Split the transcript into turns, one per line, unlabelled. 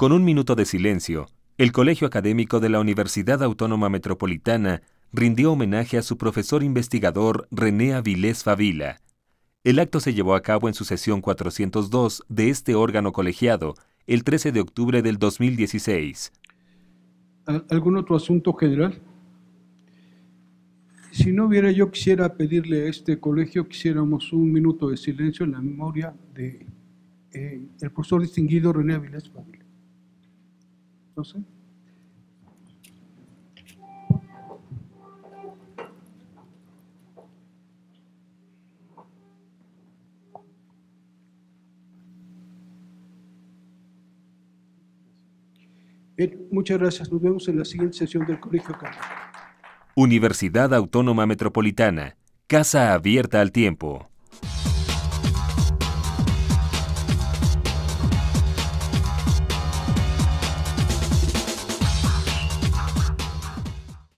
Con un minuto de silencio, el Colegio Académico de la Universidad Autónoma Metropolitana rindió homenaje a su profesor investigador René Avilés Favila. El acto se llevó a cabo en su sesión 402 de este órgano colegiado el 13 de octubre del 2016.
¿Algún otro asunto general? Si no hubiera, yo quisiera pedirle a este colegio que hiciéramos un minuto de silencio en la memoria de eh, el profesor distinguido René Avilés Favila. No sé. Bien, muchas gracias. Nos vemos en la siguiente sesión del Colegio Académico.
Universidad Autónoma Metropolitana, Casa Abierta al Tiempo.